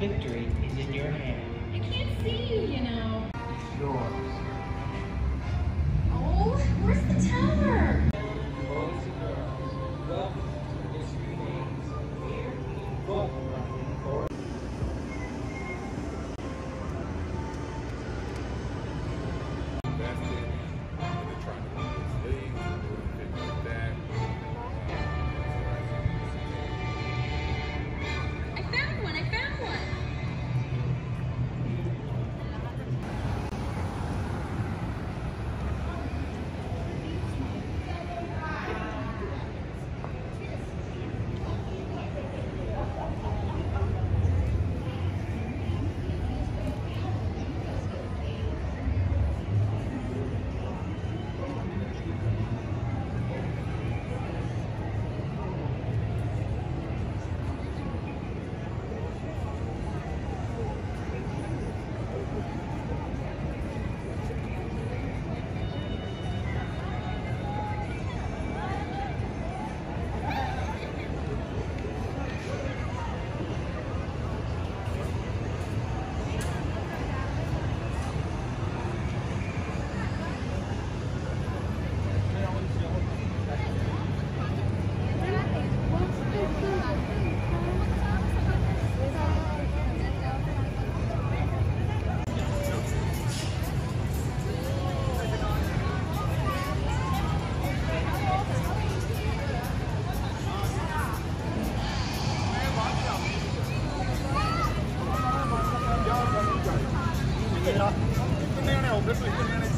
victory is in your hand. I can't see you, you know. It's yours. Oh, where's the tower? Boys and girls, welcome to here Obviously,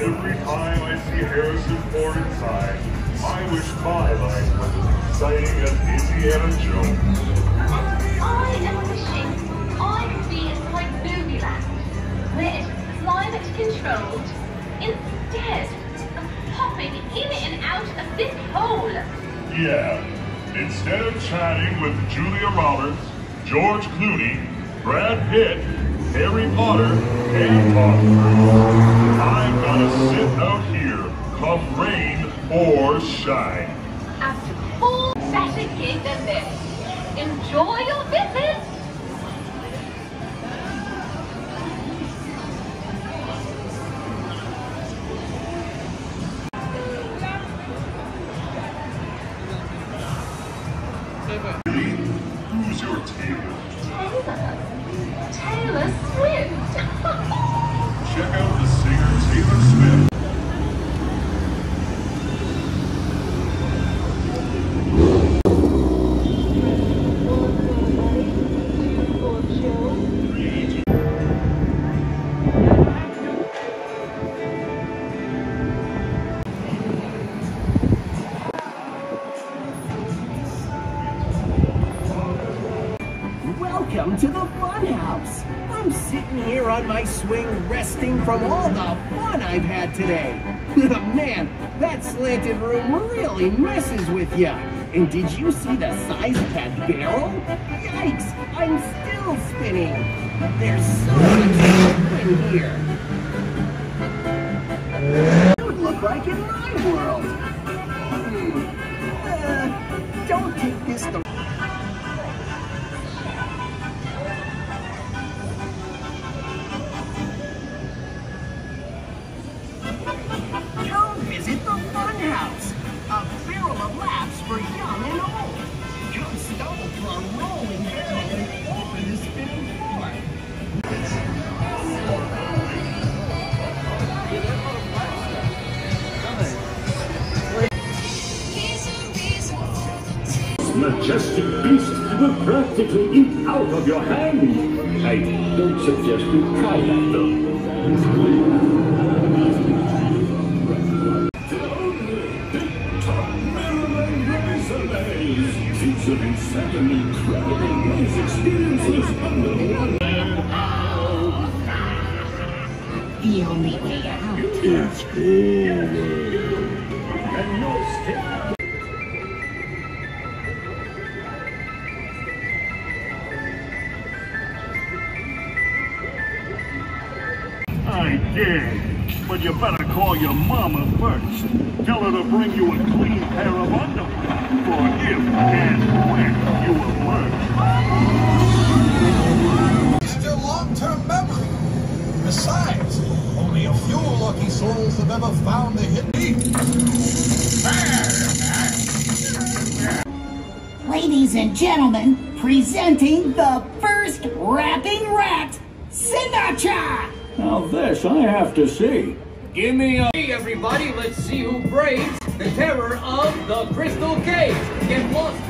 Every time I see Harrison Ford inside, I wish my life was as exciting as Indiana Jones. I am wishing I could be where climate controlled, instead of popping in and out of this hole. Yeah. Instead of chatting with Julia Roberts, George Clooney, Brad Pitt, Harry Potter, and I'm gonna sit out here, come rain or shine. Enjoy your visit. I'm sitting here on my swing resting from all the fun I've had today. Man, that slanted room really messes with ya. And did you see the size of that barrel? Yikes, I'm still spinning. There's so much in here. It would look like in my world. Hmm. Uh, don't take this the majestic beast will practically eat out of your hand. I don't suggest you try that though. Featuring seven incredible race experiences under one The only way out. is forward. I did. But you better call your mama first. Tell her to bring you a clean pair of underwear for if and when you emerge. Still long-term memory. Besides, only a few lucky souls have ever found the hidden. Ladies and gentlemen, presenting the first rapping rat, Sinatra! Now this I have to see. Give me a. Hey, everybody, let's see who braves the terror of the Crystal Cave. Get lost